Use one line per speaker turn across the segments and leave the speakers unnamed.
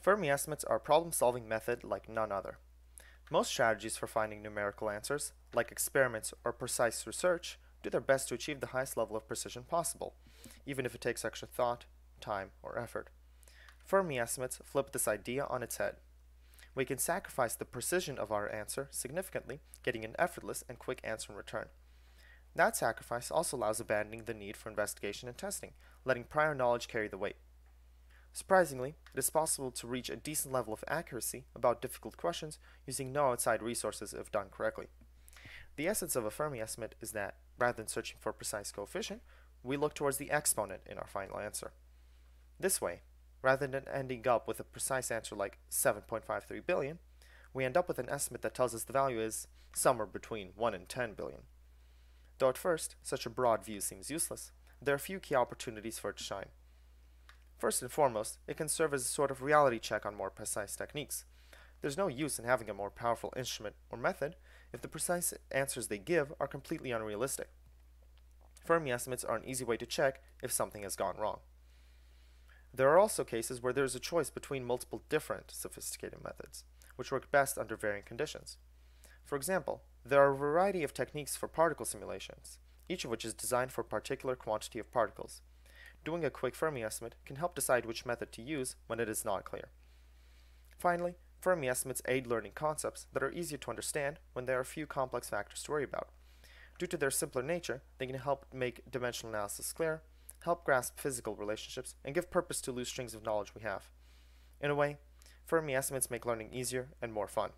Fermi estimates are a problem-solving method like none other. Most strategies for finding numerical answers, like experiments or precise research, do their best to achieve the highest level of precision possible, even if it takes extra thought, time, or effort. Fermi estimates flip this idea on its head. We can sacrifice the precision of our answer significantly, getting an effortless and quick answer in return. That sacrifice also allows abandoning the need for investigation and testing, letting prior knowledge carry the weight. Surprisingly, it is possible to reach a decent level of accuracy about difficult questions using no outside resources if done correctly. The essence of a Fermi estimate is that, rather than searching for a precise coefficient, we look towards the exponent in our final answer. This way, rather than ending up with a precise answer like 7.53 billion, we end up with an estimate that tells us the value is somewhere between 1 and 10 billion. Though at first, such a broad view seems useless, there are a few key opportunities for it to shine. First and foremost, it can serve as a sort of reality check on more precise techniques. There's no use in having a more powerful instrument or method if the precise answers they give are completely unrealistic. Fermi estimates are an easy way to check if something has gone wrong. There are also cases where there is a choice between multiple different sophisticated methods, which work best under varying conditions. For example, there are a variety of techniques for particle simulations, each of which is designed for a particular quantity of particles. Doing a quick Fermi estimate can help decide which method to use when it is not clear. Finally, Fermi estimates aid learning concepts that are easier to understand when there are few complex factors to worry about. Due to their simpler nature, they can help make dimensional analysis clear, help grasp physical relationships, and give purpose to loose strings of knowledge we have. In a way, Fermi estimates make learning easier and more fun.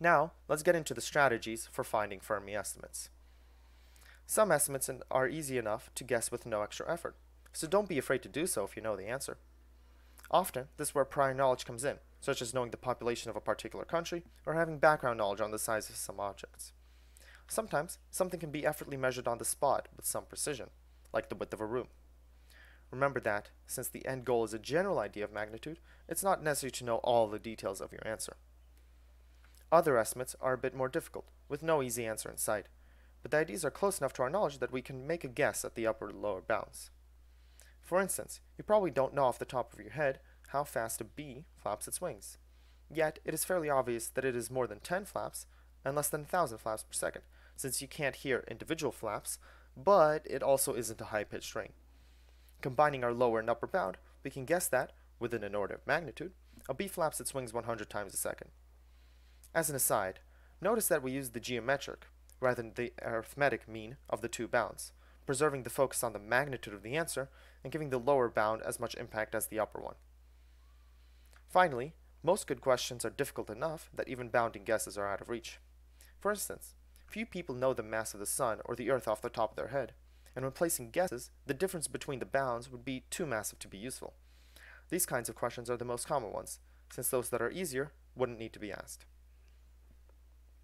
Now, let's get into the strategies for finding Fermi estimates. Some estimates are easy enough to guess with no extra effort, so don't be afraid to do so if you know the answer. Often, this is where prior knowledge comes in, such as knowing the population of a particular country or having background knowledge on the size of some objects. Sometimes, something can be effortlessly measured on the spot with some precision, like the width of a room. Remember that, since the end goal is a general idea of magnitude, it's not necessary to know all the details of your answer. Other estimates are a bit more difficult, with no easy answer in sight, but the ideas are close enough to our knowledge that we can make a guess at the upper or lower bounds. For instance, you probably don't know off the top of your head how fast a bee flaps its wings. Yet, it is fairly obvious that it is more than 10 flaps and less than 1,000 flaps per second, since you can't hear individual flaps, but it also isn't a high-pitched ring. Combining our lower and upper bound, we can guess that, within an order of magnitude, a bee flaps its wings 100 times a second. As an aside, notice that we use the geometric, rather than the arithmetic mean of the two bounds, preserving the focus on the magnitude of the answer and giving the lower bound as much impact as the upper one. Finally, most good questions are difficult enough that even bounding guesses are out of reach. For instance, few people know the mass of the sun or the earth off the top of their head, and when placing guesses, the difference between the bounds would be too massive to be useful. These kinds of questions are the most common ones, since those that are easier wouldn't need to be asked.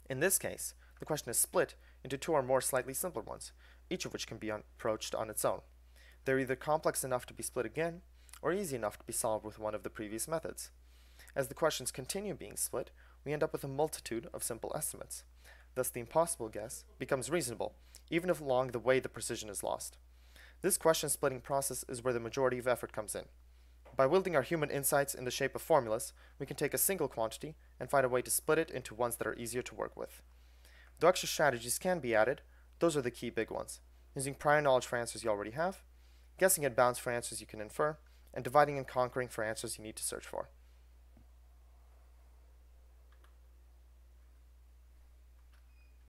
In this case, the question is split into two or more slightly simpler ones, each of which can be approached on its own. They're either complex enough to be split again, or easy enough to be solved with one of the previous methods. As the questions continue being split, we end up with a multitude of simple estimates. Thus the impossible guess becomes reasonable, even if along the way the precision is lost. This question splitting process is where the majority of effort comes in. By wielding our human insights in the shape of formulas, we can take a single quantity and find a way to split it into ones that are easier to work with. Though extra strategies can be added, those are the key big ones. Using prior knowledge for answers you already have, guessing at bounds for answers you can infer, and dividing and conquering for answers you need to search for.